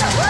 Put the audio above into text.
Yeah.